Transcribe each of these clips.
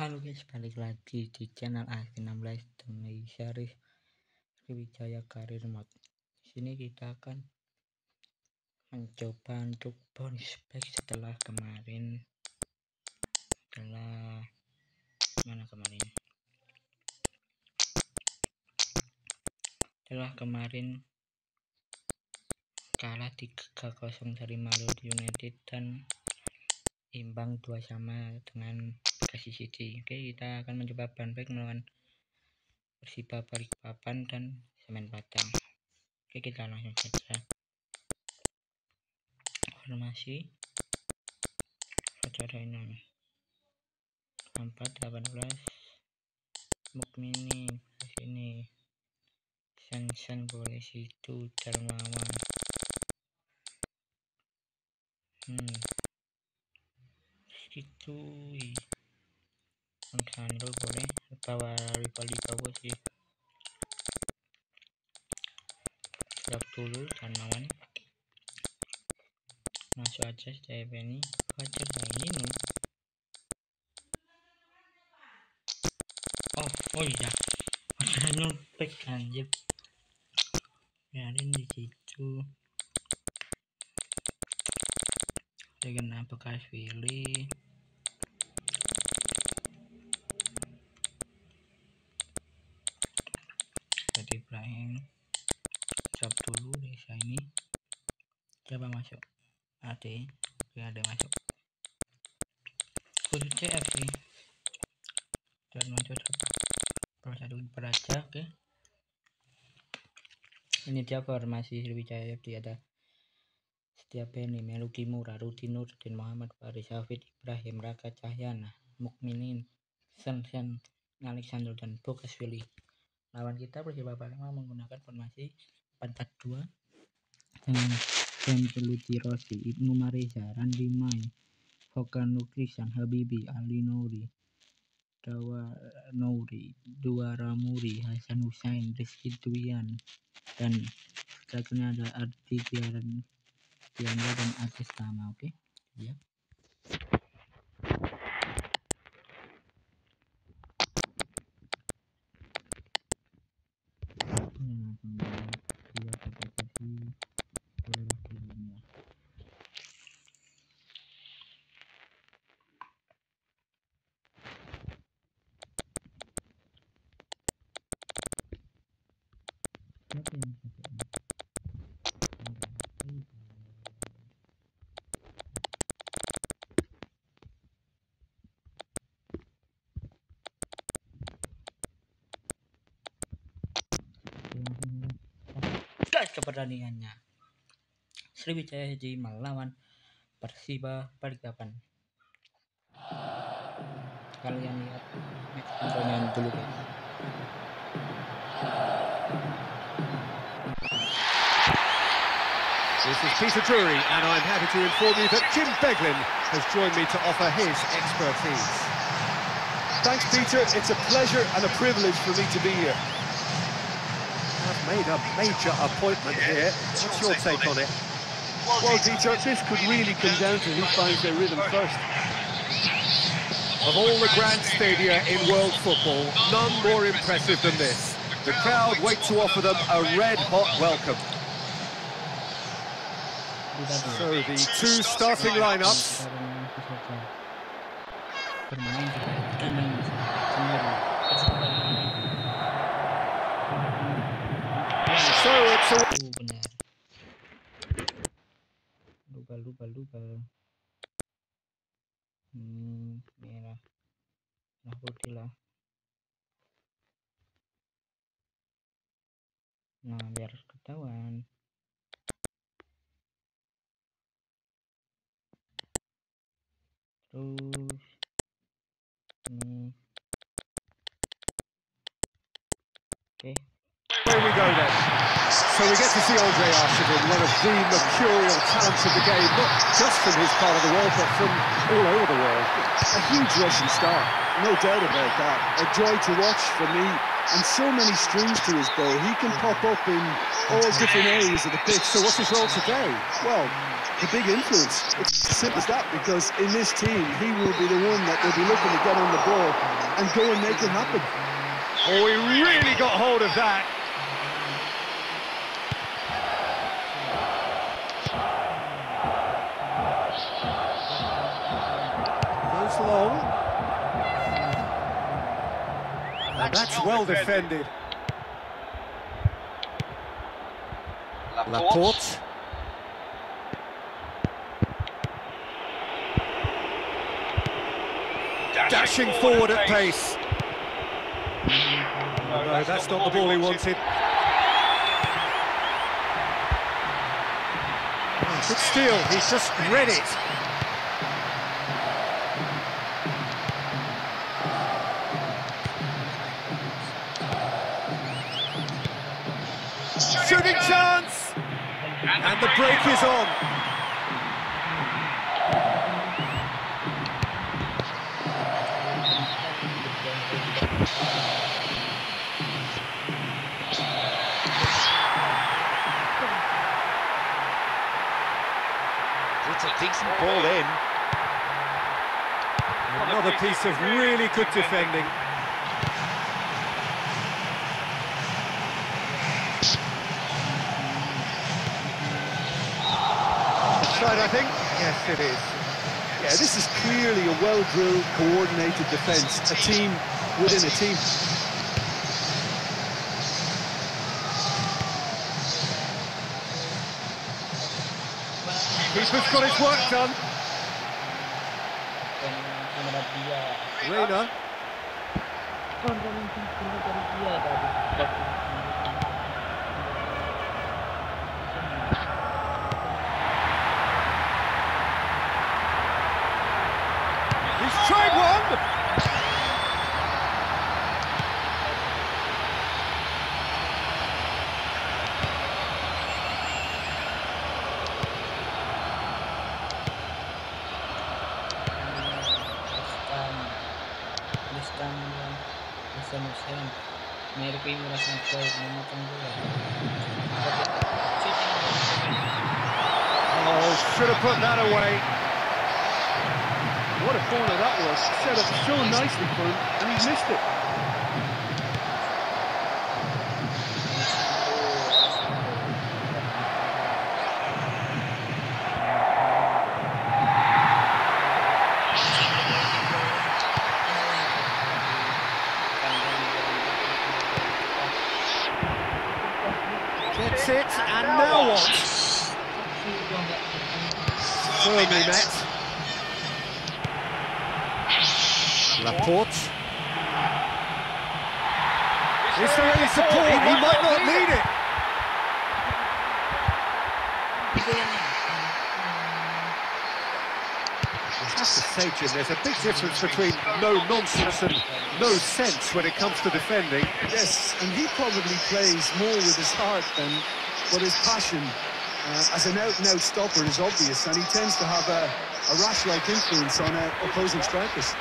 Halo guys, balik lagi di channel ASP16 demi series Sriwijaya Karir Mode. Di sini kita akan mencoba untuk bonus pack setelah kemarin setelah mana kemarin setelah kemarin kalah 3-0 dari Maluku United dan imbang dua sama dengan Bekasi City. Oke, kita akan mencoba banback melawan Persiba Balikpapan dan Semen Padang. Oke, kita langsung saja. Formasi saudara ini 418 Mukmini sini Sansan boleh situ Darmawan hmm itu Alexandro boleh. Bawa rival-rival sih. Siap dulu tanaman. Masuk aja saya ini. Fajar ini oh oh iya. Ada nyopek anjir. Biarin di situ. Kena bekas pilih jadi Ibrahim drop dulu desa ini. Coba masuk? Ada oke ada masuk. Khusus sih dan masuk apa satu beraja oke. Ini dia formasi Sriwijaya di ada setiap ini Meluki Murah, Ruti dan Muhammad Faris, Hafid Ibrahim, Raka Cahyana, Mukminin, Sen Sen, Alexander dan Bokaswili. Lawan kita Persiba Palembang menggunakan formasi 4-4-2 dengan Rossi, Ibnu Mariza, Randi Mai, Hokan Nukrisan, Habibi, Ali Nouri, Dawa Nouri, Dua Ramuri, Hasan Hussein, Rizky Duyan, dan setelahnya ada Arti Tiaran Tiangga dan atas Tama oke okay? ya Siapa keberaniannya. Sriwijaya Haji melawan Persiba Balikpapan. Kalian lihat match intronya dulu guys. This is Peter Drury, and I'm happy to inform you that Jim Beglin has joined me to offer his expertise. Thanks, Peter. It's a pleasure and a privilege for me to be here made a major appointment here. What's your take on it? Well, Peter, this could really come down to who finds their rhythm first. Of all the grand stadia in world football, none more impressive than this. The crowd wait to offer them a red-hot welcome. So the two starting lineups. Oh, benar. Lupa, lupa, lupa. Hmm, merah. Merah putih lah. Nah, biar ketahuan. Terus So we get to see Andre Arshavin, one of the mercurial talents of the game, not just from his part of the world, but from all over the world. A huge Russian star, no doubt about that. A joy to watch for me, and so many strings to his bow. He can pop up in all different areas of the pitch. So what's his role today? Well, the big influence. It's as simple as that because in this team, he will be the one that they'll be looking to get on the ball and go and make it happen. Oh, he really got hold of that. And that's well defended. Laporte. Dashing forward at pace. No, that's not the ball he wanted. But still, he's just read it. Piece of really good defending. Offside, I think. Yes, it is. Yeah, this is clearly a well-drilled, coordinated defence, a team within a team. Keeper's got his work done. Reina. Away. What a corner that was. Set up so nicely for him, and he's missed it. Laporte. Is there any support? He might not need it. I have to say, Jim, there's a big difference between no nonsense and no sense when it comes to defending. Yes, and he probably plays more with his heart than with his passion. Uh, as an out-and-out stopper is obvious, and he tends to have a, a rash-like influence on uh, opposing strikers.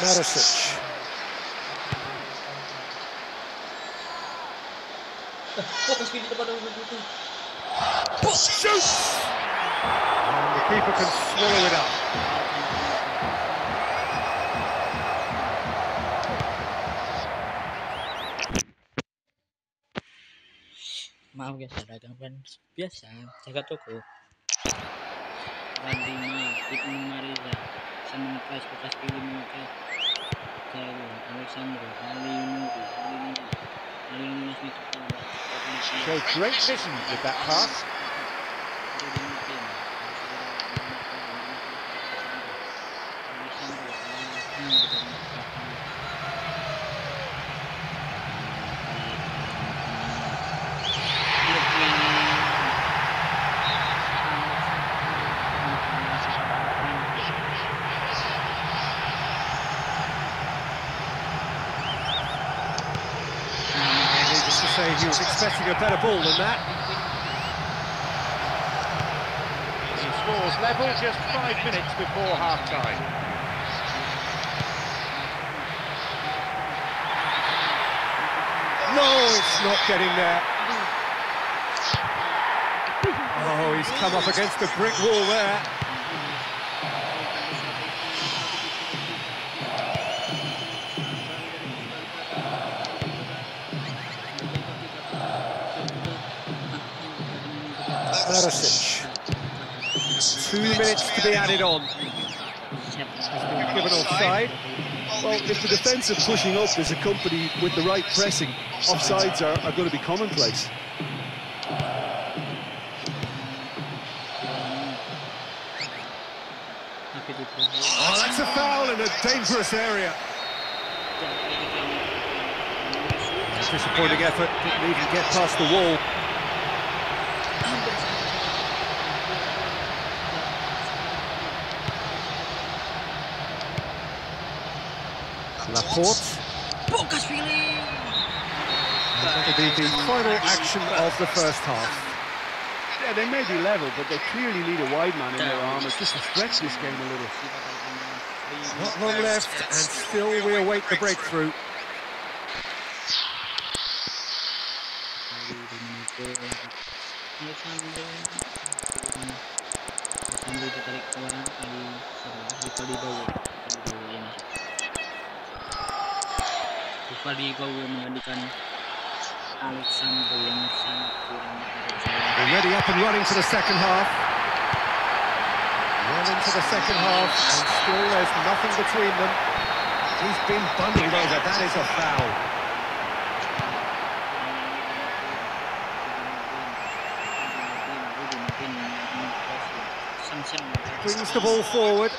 Marisic. Fokus di depan umur itu. Shoots! And the keeper can swallow it up. Maaf guys, dagang kan biasa jaga toko. Smith, Showed great vision with that pass. He was expecting a better ball than that. He scores level just five minutes before half-time. No, it's not getting there. Oh, he's come up against the brick wall there. Marasic. Two minutes to be added on. Given offside. Well, if the defence are pushing up is accompanied with the right pressing, offsides are, are going to be commonplace. Oh, that's a foul in a dangerous area. Disappointing effort, didn't even get past the wall. Laporte. That'll be the final action of the first half. Yeah, they may be level, but they clearly need a wide man in their armour just to stretch this game a little. Not long left, and still we await the breakthrough. sambil ditarik lupa dibawa menggantikan Alexander yang sangat kurang We're ready up and running for the second half. Well into the second half, and still there's nothing between them. He's been bundled over, that is a foul. Brings the ball forward.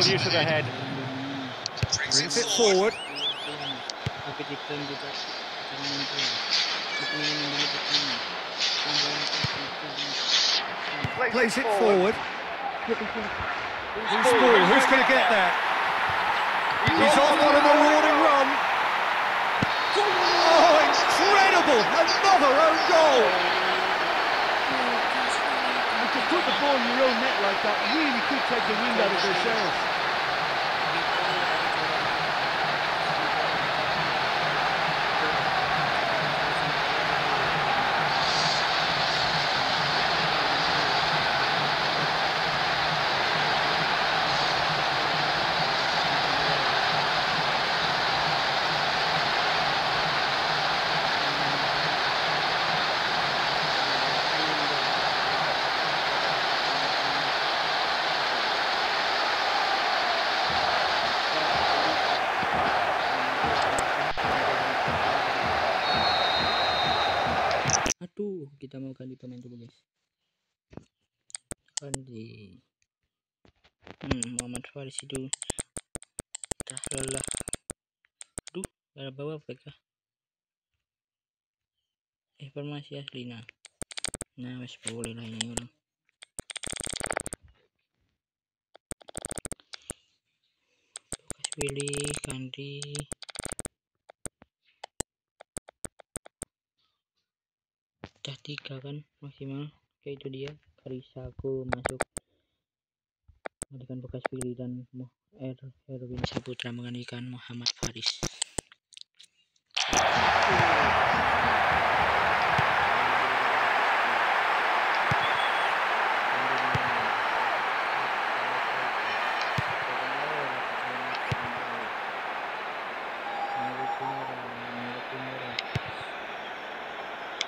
That's sensible use of the head. Brings it forward. Plays it forward. Who's ball? Who's going to get that? He's off on a marauding run. Oh, incredible! Another own goal. Put the ball in your own net like that, really could take the wind out of their sails. Dulu. Dah. lelah. Aduh dalam bawah mereka informasi asli nah. Nah wes boleh lah ini orang. Bekas pilih kandi udah tiga kan maksimal. Kayak itu dia. Karisaku masuk menggantikan bekas pilih dan Er Erwin Saputra menggantikan Muhammad Faris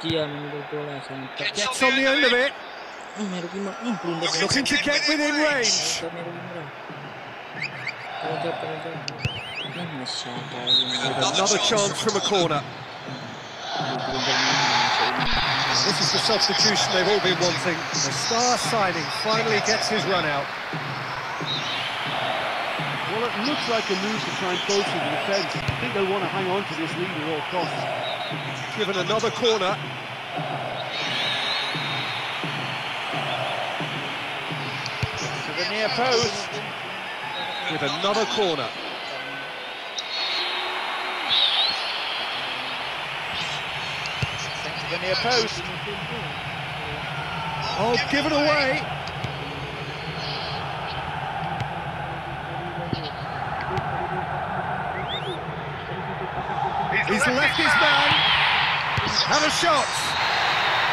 Dia menurut bola sampai Gets on the end of it. Looking to get within range. Ke Meruki murah. Terjauh, terjauh. Masya With Allah. another chance from a corner. Blunder ini masuk ini. This is the substitution they've all been wanting. The star signing finally gets his run out. Well, it looks like a move to try and bolster the defence. I think they'll want to hang on to this lead at all costs. Given another corner. Near post. With another corner. Sent to the near post. Oh, given away. He's left his man. And a shot.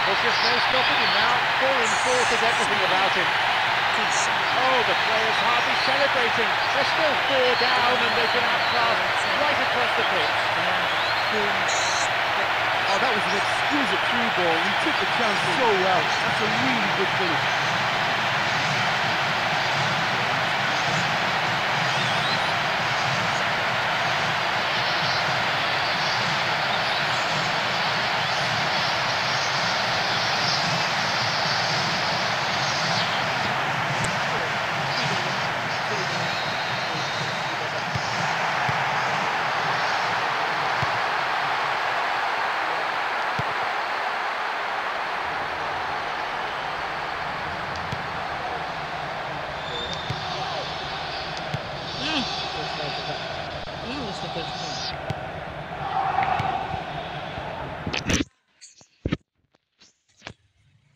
There's just no stopping him now. Full in force is everything about him. Oh, the players hardly celebrating. They're still four down and they've been outclassed right across the pitch. Oh, that was an exquisite through ball. He took the chance so well. That's a really good finish. Hmm, selesai juga. Hmm, selesai selesai.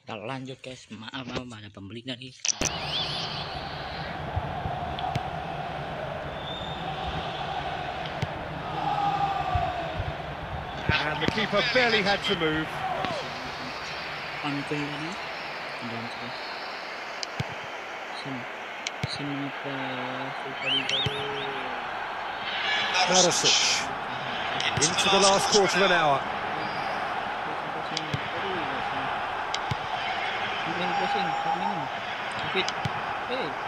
Kita lanjut guys, maaf maaf ada pembeli tadi. And the keeper barely had to move. Pancung tadi, dan terus. Sim, sim apa? Suka dikali. Barisic. Into the last quarter of an hour. Main passing, main. Speed.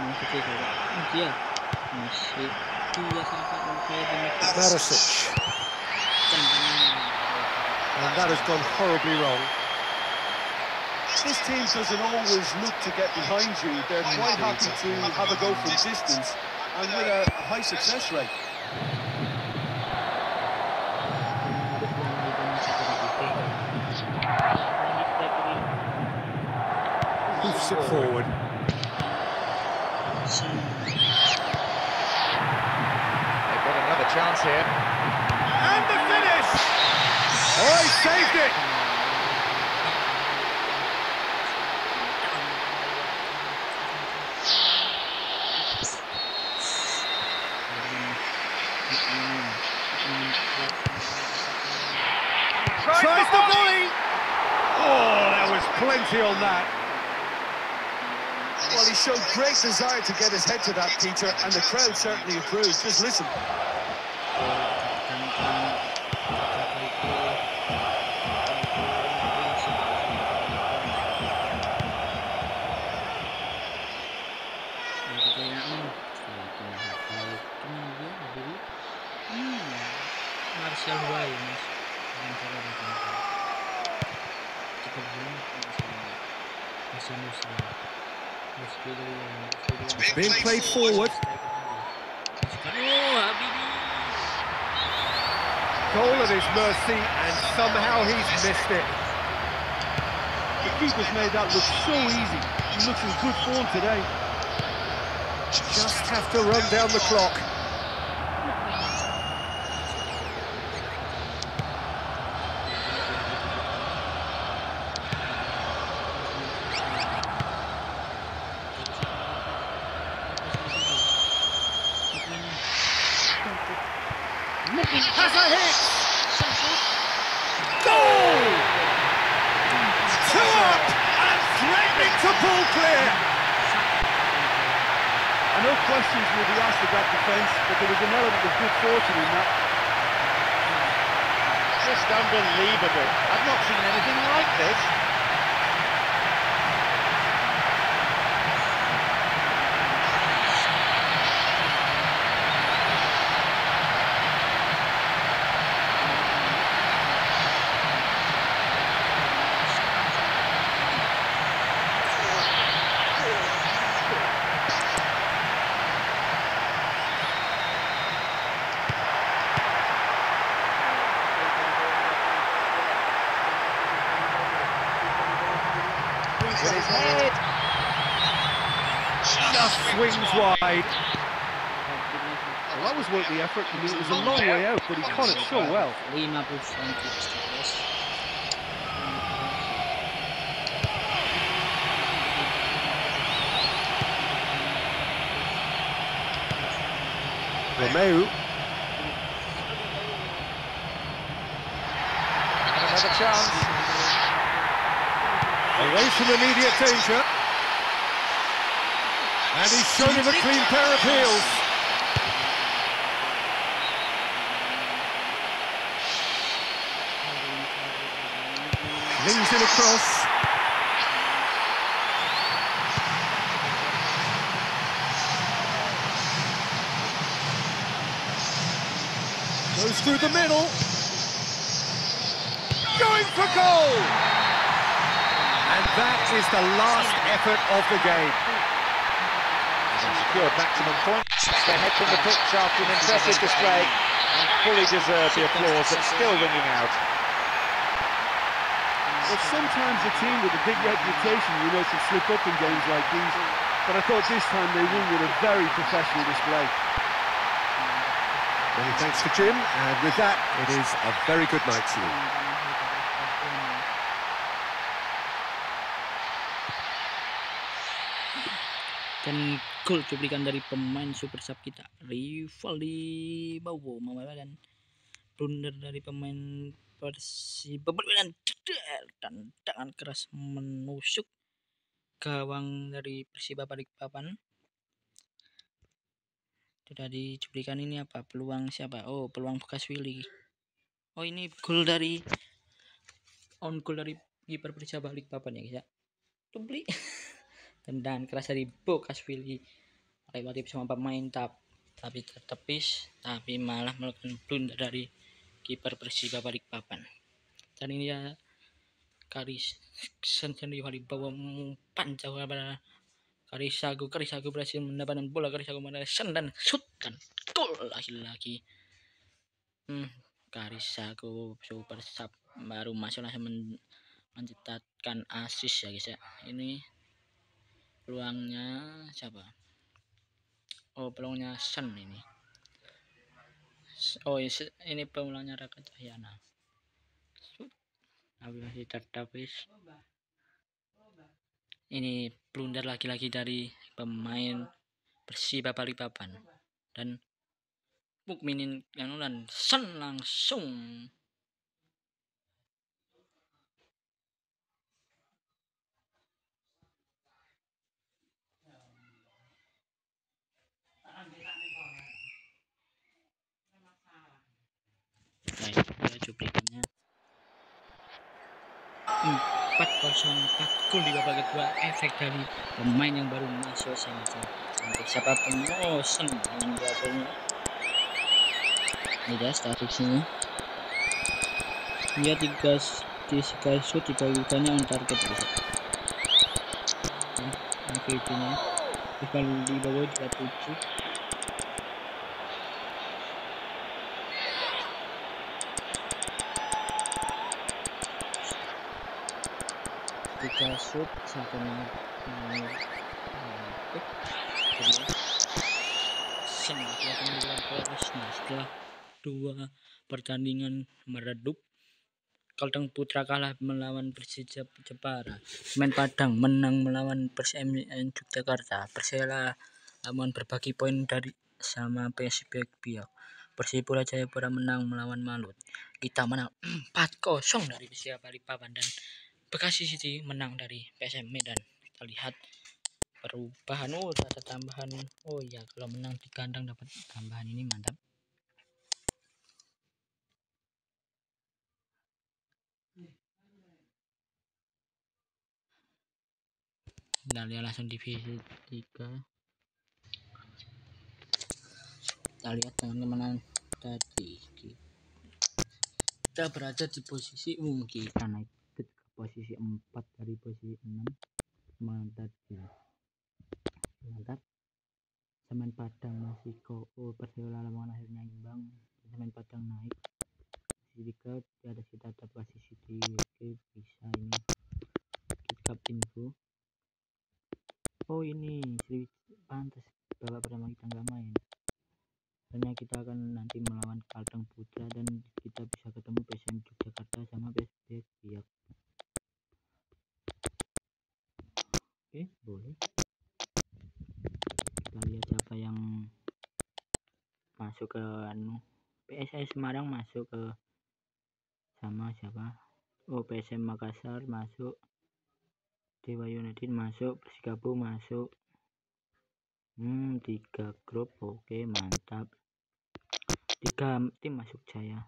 Masih sih kalau. Dia masih dia sangat mengkaya dengan Barisic. And that has gone horribly wrong. This team doesn't always look to get behind you. They're quite happy to have a go from distance and with a high success rate. Hoofs it forward. They've got another chance here. And the finish! Oh, he saved it! Tries the volley! Oh, there was plenty on that. Well, he showed great desire to get his head to that, Peter, and the crowd certainly approved. Just listen. Martial Way mas forward. Oh goal at his mercy, and somehow he's missed it. The keeper's made that look so easy. He looks in good form today. Just have to run down the clock. Has a hit! Goal! Two up and threatening to pull clear. I know questions will be asked of that defence, but there was an element of good fortune in that. Just unbelievable. I've not seen anything like this. With his head. Just swings wide. Well, that was worth the effort. I mean, it was a long way out, but he caught it so well. 50% guys. Romeu. And another chance. Away from immediate danger. And he's shown him a clean pair of heels. Lings across. Goes through the middle. Going for goal! And that is the last effort of the game. Hasn't secured maximum points. They head from the pitch after an impressive display and fully deserve the applause that's still ringing out. Well, sometimes a team with a big reputation, you know, can slip up in games like these. But I thought this time they won with a very professional display. Many thanks to Jim, and with that, it is a very good night to you. dan gol cuplikan dari pemain super sub kita Rivaldi Bowo dan blunder dari pemain Persiba dan dan tangan keras menusuk gawang dari Persiba Balikpapan tadi cuplikan ini apa? Peluang siapa? Oh peluang bekas Willy. Oh ini gol dari on goal dari kiper Persiba Balikpapan ya guys ya tuh beli tendangan keras dari Bokasvili lewati bersama pemain tap tapi tertepis tapi malah melakukan blunder dari kiper Persiba Balikpapan dan ini ya Karis sendiri di bawah umpan jauh pada Karisagu Karisagu berhasil mendapatkan bola Karisagu mendapatkan dan shoot dan gol lagi-lagi hmm, Karisagu super sub. Baru masuk langsung men mencetakkan asis ya guys ya. Ini peluangnya siapa? Oh peluangnya Sen ini. Oh ini peluangnya Raka Cahyana tapi masih tertapis ini blunder lagi-lagi dari pemain Persiba Balikpapan dan Mukminin yang dan Sen langsung baik kita cuplikannya 4-0 4 gol di babak kedua. Efek dari pemain yang baru masuk saja untuk siapa pemosen yang dua golnya ini dia statistiknya dia tiga tiga shoot tiga lukanya on target. Bisa nah, Filipina di bawah 37 ketika shoot satu menit menit eh, kedua semakin progresnya setelah dua pertandingan meredup Kalteng Putra kalah melawan Persija Jepara. Semen Padang menang melawan PSMN Yogyakarta. Persela Lamongan berbagi poin dari sama PSB Biak. Persipura Jayapura menang melawan Malut. Kita menang 4-0 dari Persija Balikpapan dan Bekasi City menang dari PSM Medan. Kita lihat perubahan. Oh ada tambahan. Oh iya kalau menang di kandang dapat tambahan ini mantap. Kita lihat langsung divisi 3 kita lihat teman-teman tadi. Kita berada di posisi umum kita naik ke posisi 4 dari posisi 6 mantap ya. Mantap. Semen padang masih kok oh, lamongan akhirnya imbang semen padang naik. Posisi 3 ada kita ada posisi di oke bisa ini. Kita info. Oh ini Sri pantas babak pertama kita nggak main. Karena kita akan nanti melawan Kalteng Putra dan kita bisa ketemu PSM Yogyakarta sama PSB Biak oke boleh. Kita lihat siapa yang masuk ke anu PSS Semarang masuk ke sama siapa? Oh PSM Makassar masuk. Dewa United masuk Persikabo masuk. Hmm tiga grup oke mantap. Tiga tim masuk Jaya.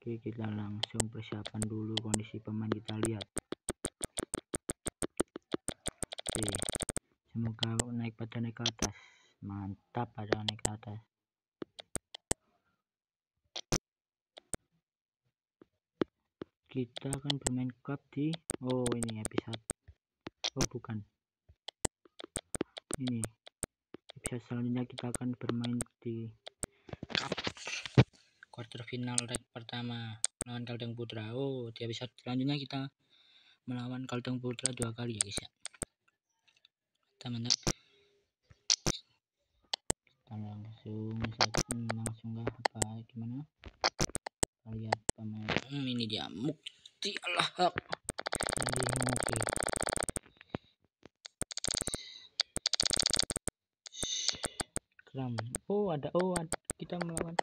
Oke kita langsung persiapan dulu kondisi pemain kita lihat semoga naik pada naik ke atas. Mantap pada naik ke atas. Kita akan bermain cup di oh ini episode oh bukan. Ini episode selanjutnya kita akan bermain di cup quarter final leg pertama melawan Kalteng Putra. Oh di episode selanjutnya kita melawan Kalteng Putra dua kali ya guys ya teman-teman kita langsung langsung apa gimana? Lihat pemain. Hmm, ini dia Mukti Allah hak Andi Mukti Kram. Oh ada oh ada, kita melawan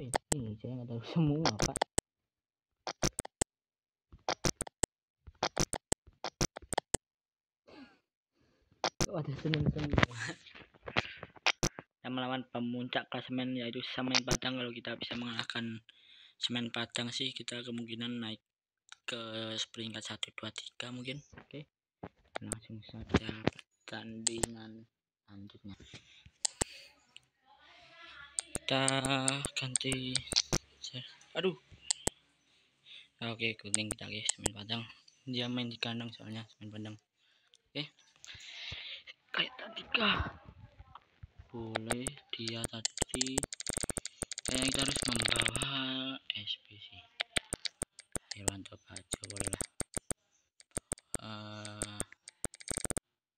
eh, ini saya nggak tahu semua pak pada Senin-Senin kita melawan pemuncak klasemen yaitu Semen Padang kalau kita bisa mengalahkan Semen Padang sih kita kemungkinan naik ke peringkat 1 2 3 mungkin. Oke. Okay. langsung saja pertandingan selanjutnya. Kita ganti aduh. Oke okay, kuning kita guys Semen Padang dia main di kandang soalnya Semen Padang oke okay kayak tadi kah boleh dia tadi kayaknya kita harus membawa SPC Irwanto aja boleh lah uh,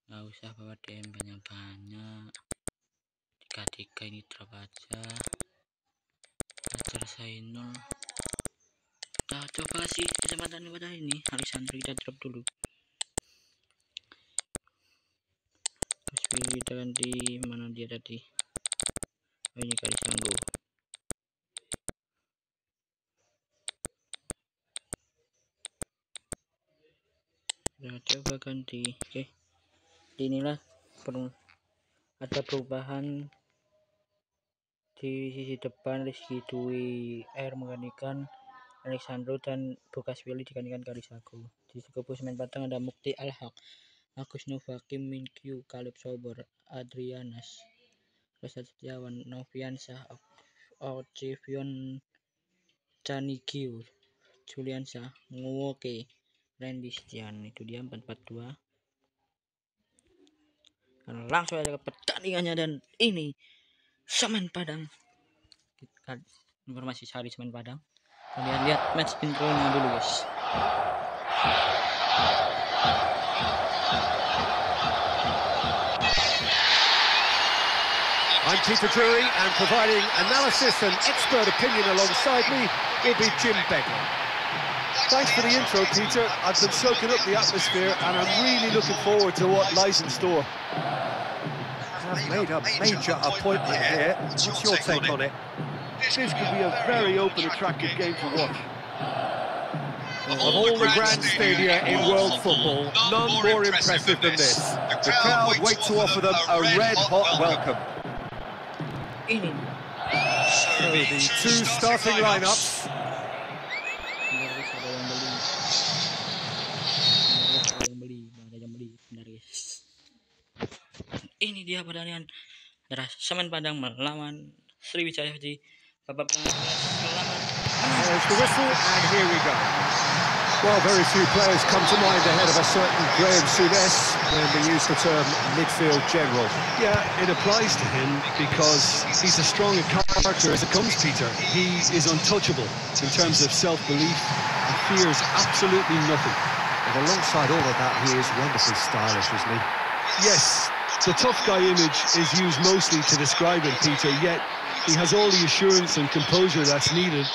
nggak usah bawa DM banyak-banyak tiga tiga ini drop aja ajar Sainul kita coba sih kesempatan pada ini Alexander kita drop dulu. Terus kita ganti mana dia tadi? Oh ini kali sanggo nah coba ganti. Oke. Okay. inilah perlu ada perubahan di sisi depan Rizky Dwi Air menggantikan Alexandro dan Bukas Willy digantikan Karisago di sekupu semen batang ada Mukti Al-Haq Agus Nova, Kim Min Kyu, Kalib Sobor, Adrianas, Rasa Setiawan, Noviansa, Octavion Canikyu, Juliansa, Nguwoke, Randy Setian itu dia 442 langsung aja ke pertandingannya dan ini Semen Padang. Informasi sehari Semen Padang lihat match dulu guys I'm Peter Drury, and providing analysis and expert opinion alongside me will be Jim Beglin. Thanks for the intro, Peter. I've been soaking up the atmosphere, and I'm really looking forward to what lies in store. I've made a major appointment here. What's your take on it? This could be a very open, attractive game to watch. Of all the grand stadia in world football, none more impressive than this. The crowd wait to offer them a red-hot welcome. ini So the two starting lineups. Bentar guys, ada yang beli. Bentar guys, ada yang beli, ada yang beli. Bentar guys. Ini dia pertandingan antara Semen Padang melawan Sriwijaya FC babak pertama selamat There's the whistle, and here we go. Well, very few players come to mind ahead of a certain Graham Souness when we use the term midfield general. Yeah, it applies to him because he's as strong a character as it comes, Peter. He is untouchable in terms of self-belief and fears absolutely nothing. And alongside all of that, he is wonderfully stylish, isn't he? Yes, the tough guy image is used mostly to describe him, Peter, yet he has all the assurance and composure that's needed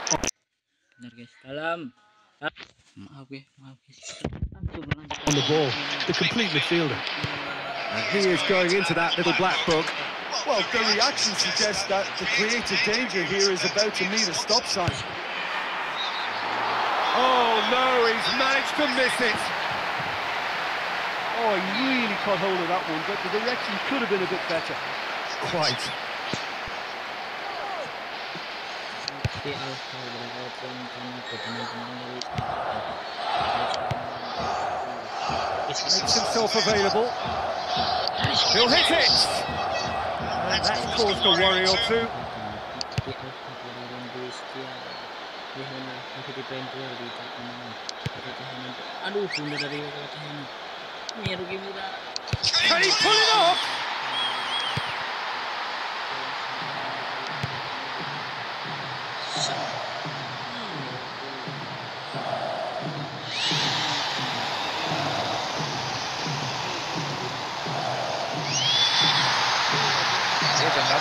Bentar guys, dalam. Maaf ya, maaf guys. On the ball. The complete midfielder. And he is going into that little black book. Well, the reaction suggests that the creative danger here is about to meet a stop sign. Oh no, he's managed to miss it. Oh, he really caught hold of that one, but the direction could have been a bit better. Quite. Oke, alfa berangkatkan kami ke teman-teman dari Makes himself available. He'll hit it. And that's caused a worry or two. Aduh, bunda dari wajahnya. Ini rugi murah. Can he pull it off?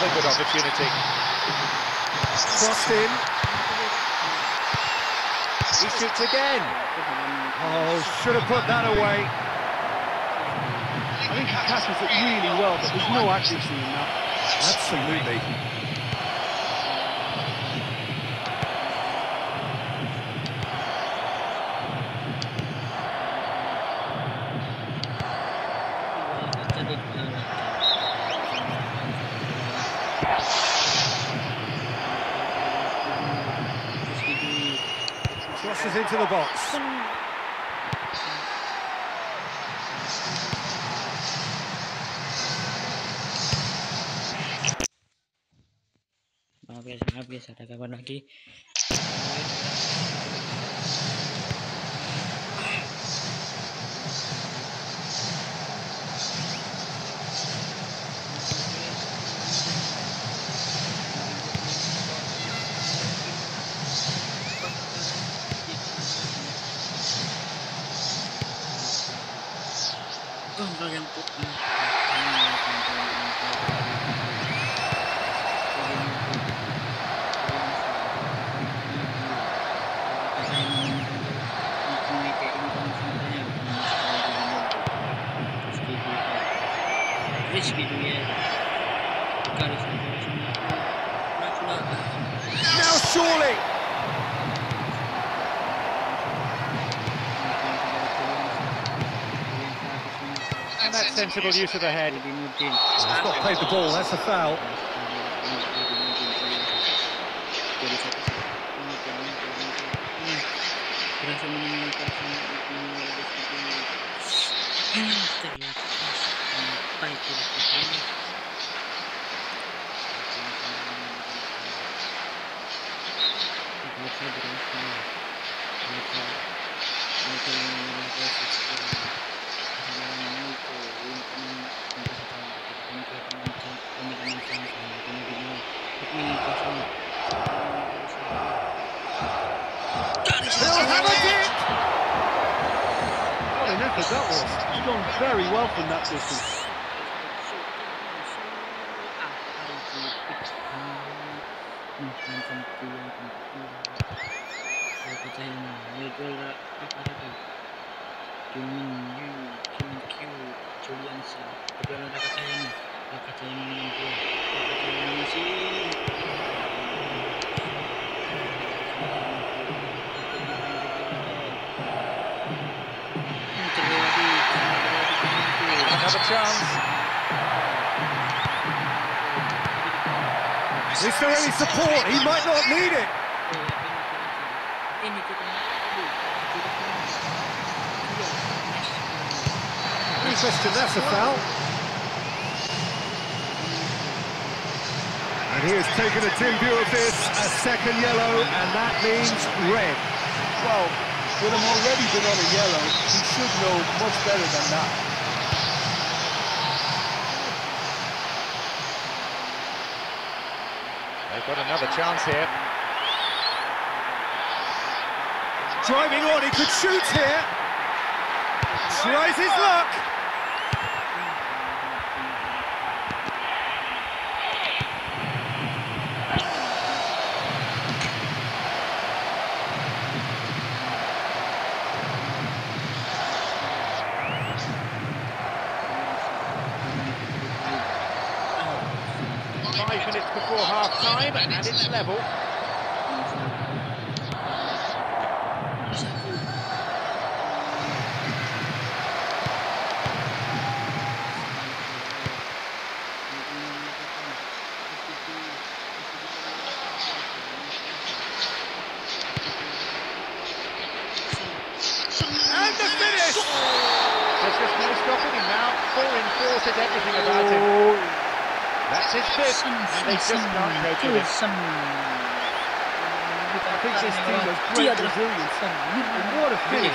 Another good opportunity. Crossed in. He shoots again. Oh, should have put that away. I think he catches it really well, but there's no accuracy in that. Absolutely. The box. Maaf guys, maaf guys, ada kabar lagi. Sensible use of the head. He's not played the ball, that's a foul. That was. He's gone very well from that distance. Chance. Is there any support? He might not need it. Question, that's a foul. And he has taken a dim view of this, a second yellow, and that means red. Well, with him already been on a yellow, he should know much better than that. They've got another chance here. Driving on, he could shoot here. Tries his luck. Five minutes before half time, and it's level. And the finish! There's just no stopping him now. Four in four says everything about him. That's his fifth, and they just can't cope with it. I think this team has great resilience. And what a finish.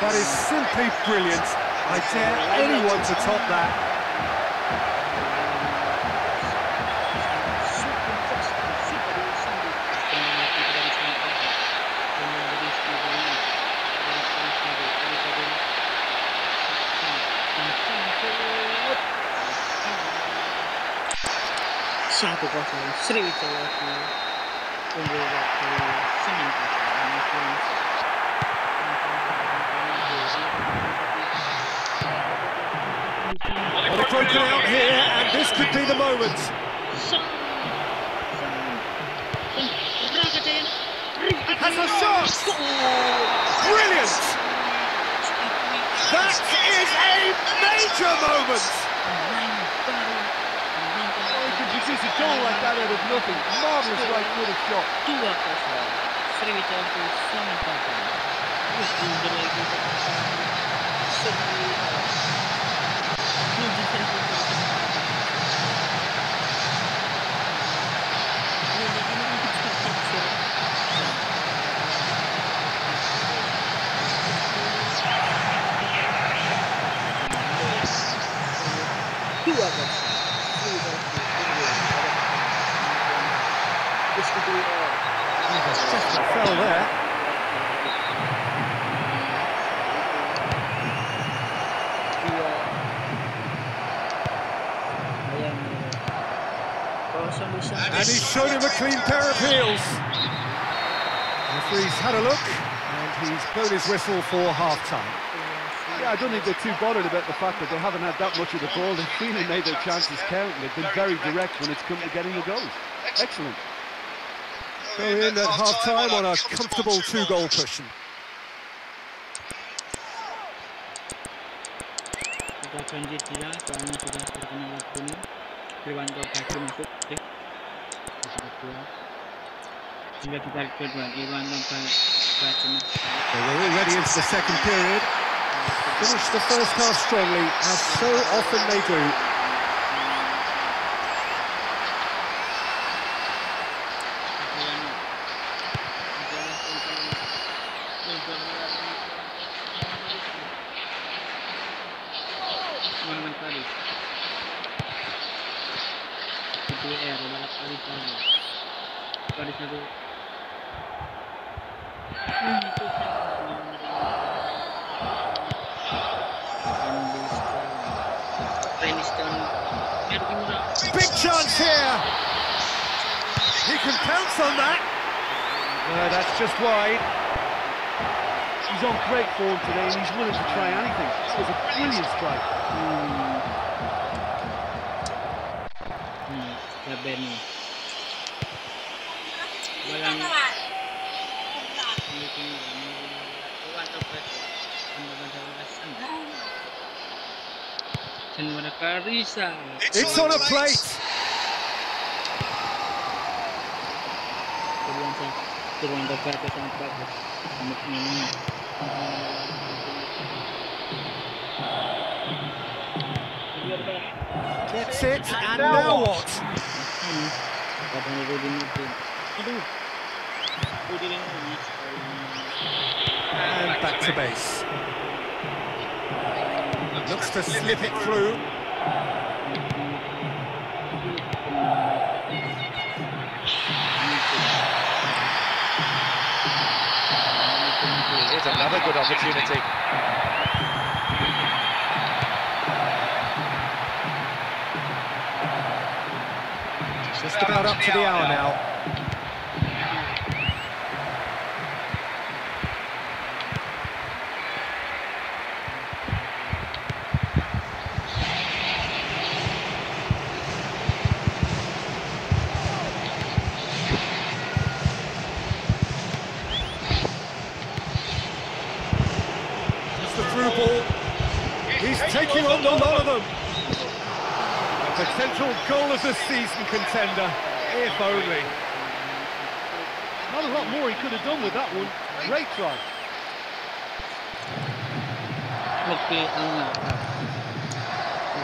That is simply brilliant. I dare anyone to top that. Unggul waktu Senin Well, they've broken out here, and this could be the moment. Has a shot! Brilliant! That is a major moment! Oh, he can produce a goal like that out of nothing. Marvellous right footed shot. dua kosong Sriwijaya itu sangat bagus terus mundur lagi ke belakang. Seri tujuh sentimeter. Ini ini Fell there. And he's shown him a clean pair of heels. The referee's had a look, and he's blown his whistle for half-time. Yeah, I don't think they're too bothered about the fact that they haven't had that much of the ball. They've really made their chances count, and they've been very direct when it's come to getting the goals. Excellent. So in at half-time on a comfortable two-goal cushion. kita transit dia soalnya sudah terkena waktunya Irwanto kaki masuk oke masuk kedua hingga kita kedua Irwanto kaki So we're already into the second period. Finished the first half strongly, as so often they do. Big chance here! He can pounce on that! No, that's just why He's on great form today and he's willing to try anything. It was a brilliant strike. Mm. It's on a plate. Gets it, and now what? Kadang Rudi Nurdin. Aduh. Rudi Nurdin. And back to base. Looks to slip it through. Here's another good opportunity. Just about up to the hour now. It's the through ball. He's taking on a lot of them. A potential goal of the season contender, if only. Not a lot more he could have done with that one. Great try. Oke, enggak.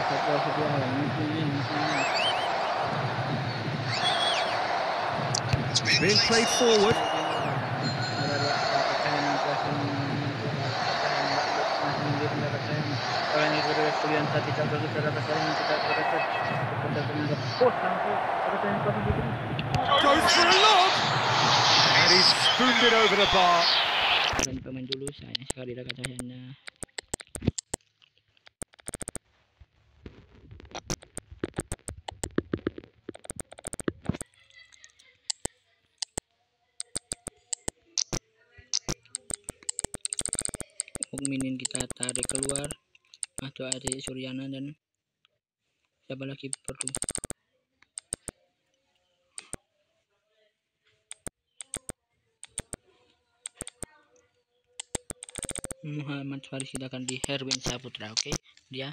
Satu satu hal mungkin ini. Goes for a lob. And he's spooned it over the bar. Dan pemain dulu sayang sekali Raka Cahyana. Mukminin kita tarik keluar ada Suryana dan siapa lagi? Perlu. Muhammad Faris silakan di Herwin Saputra oke? Dia.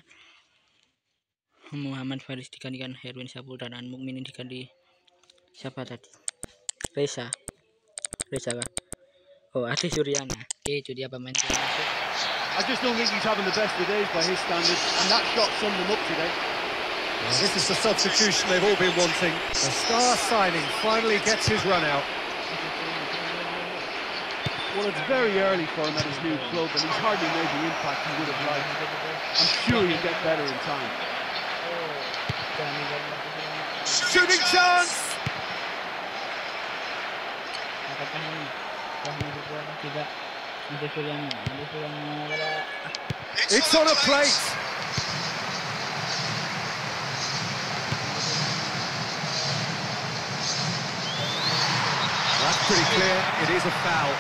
Muhammad Faris digantikan Herwin Saputra dan Mukminin diganti siapa tadi? Reza. Reza kah? Oh Adi Suryana. Oke itu dia pemain yang masuk I just don't think he's having the best of days by his standards, and that shot summed him up today. Well, this is the substitution they've all been wanting. The star signing finally gets his run out. Well, it's very early for him at his new club, and he's hardly made the impact he would have liked. I'm sure he'll get better in time. Shooting chance! apakah ini telah mendukung tidak Adi Suryana Adi Suryana wala It's on a plate. Pretty clear. It is a foul.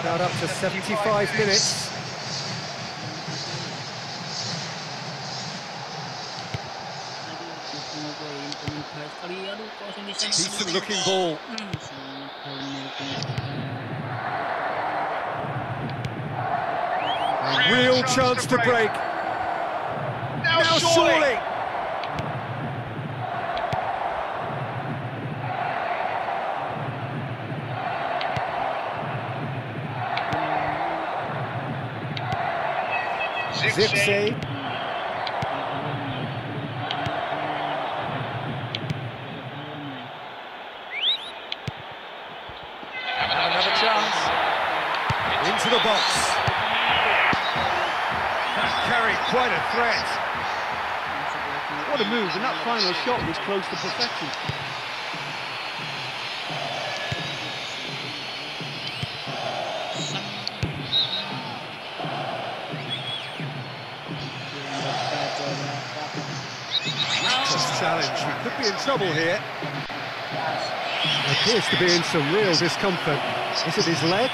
About up to 75 minutes. Decent looking ball. A real chance to break. Zipsy. Another chance. Into the box. That carried quite a threat. What a move, and that final shot was close to perfection. Could be in trouble here. Appears to be in some real discomfort. Is it his leg?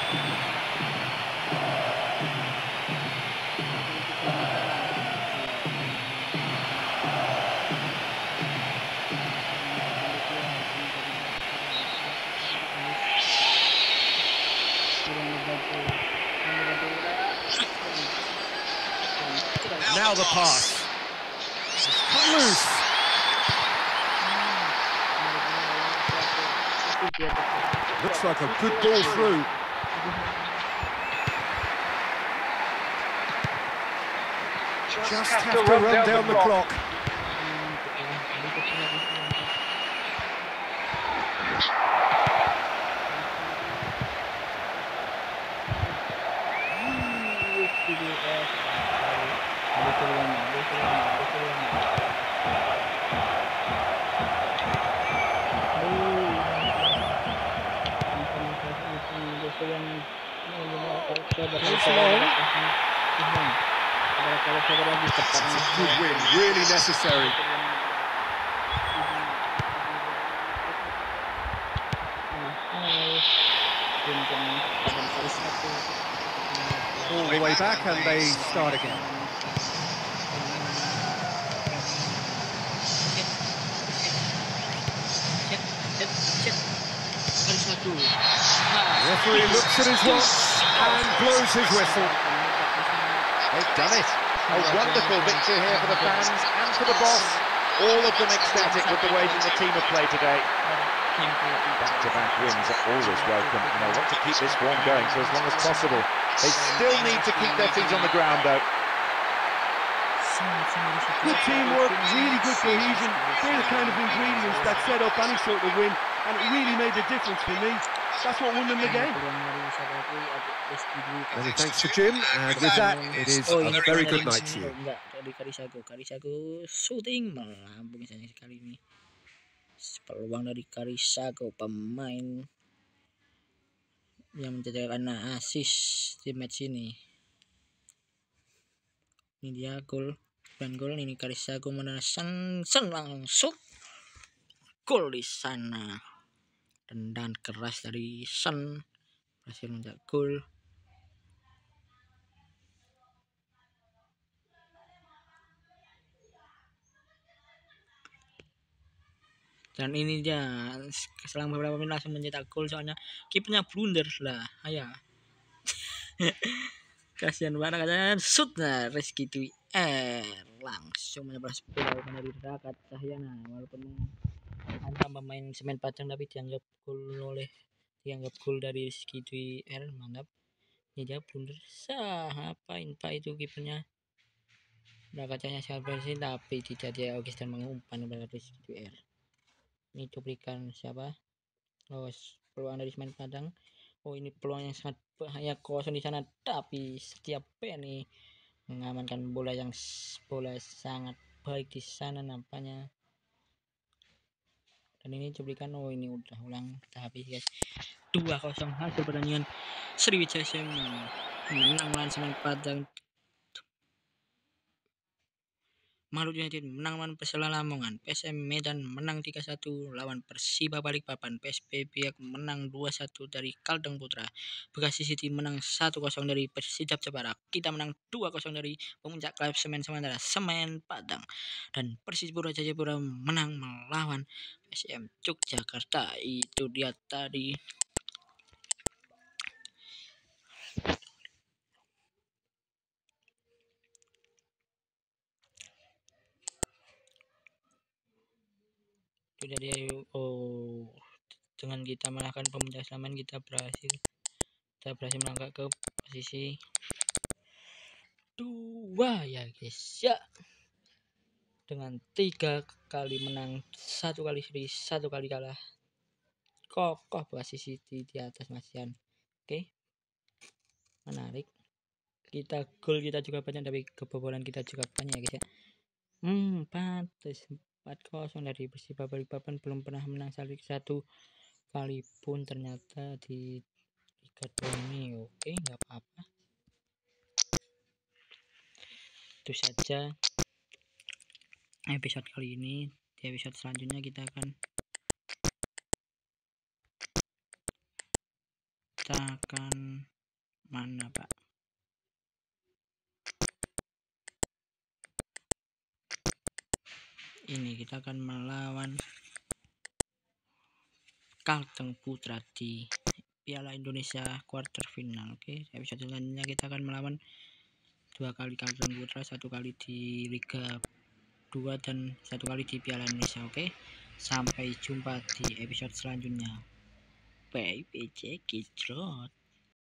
Good ball through. Just have to run down the clock. It's a good win, really necessary. All the way back and they start again. Referee looks at his watch and blows his whistle. They've done it. A wonderful victory here for the fans and for the boss. All of them ecstatic with the way that the team have played today. Back-to-back wins are always welcome, and they want to keep this form going for as long as possible. They still need to keep their feet on the ground, though. Good teamwork, really good cohesion. They're the kind of ingredients that set up any sort of win, and it really made a difference for me. That's what won them the game. Many thanks to Jim, and with that, it is a ini very good night to you. Enggak, dari Karisago. Karisago shooting melambung sayang sekali ini. Peluang dari Karisago pemain yang mencetakkan assist di match ini. Ini dia gol dan gol ini Karisago menasan sen langsung gol di sana. Tendangan keras dari Sen berhasil mencetak gol. dan ini dia selang beberapa menit langsung mencetak gol soalnya kipernya blunder lah. Ayah kasihan banget katanya shoot nah Rizky Dwi eh langsung menyeberas bola dari Rakat Cahyana walaupun hantam pemain semen Padang tapi dianggap gol oleh dianggap gol dari Rizky Dwi R mantap. Ini dia blunder. Sah apain pak itu kipernya? Udah kacanya bersih tapi tidak dia Ogis dan mengumpan kepada Rizky Dwi R ini cuplikan siapa? Oh peluang dari semen padang. Oh ini peluang yang sangat bahaya kosong di sana. Tapi setiap Penny mengamankan bola yang bola sangat baik di sana nampaknya dan ini cuplikan oh ini udah ulang kita habis guys. 2-0 hasil pertandingan Sriwijaya menang lawan semen padang Malut United menang lawan Persela Lamongan, PSM Medan menang 3-1 lawan Persiba Balikpapan, PSP Biak menang 2-1 dari Kaldeng Putra, Bekasi City menang 1-0 dari Persijap Jepara, kita menang 2-0 dari Pemuncak Klub Semen Sementara Semen Padang, dan Persipura Jayapura menang melawan PSM Yogyakarta. Itu dia tadi itu dia oh dengan kita mengalahkan pemuncak Sleman kita berhasil. Kita berhasil melangkah ke posisi dua ya guys ya. Dengan tiga kali menang satu kali seri satu kali kalah. Kokoh posisi di, di atas Masian. Oke. Menarik. Kita gol kita juga banyak tapi kebobolan kita juga banyak ya guys ya. Hmm pantas 4-0 dari Persiba Balikpapan belum pernah menang satu satu. Kali pun ternyata di Liga 2 ini oke nggak apa-apa. Itu saja episode kali ini. Di episode selanjutnya kita akan kita akan mana pak ini kita akan melawan Kalteng Putra di Piala Indonesia quarter final oke okay? episode selanjutnya kita akan melawan dua kali Kalteng Putra satu kali di Liga 2 dan satu kali di Piala Indonesia oke okay? sampai jumpa di episode selanjutnya bye bye it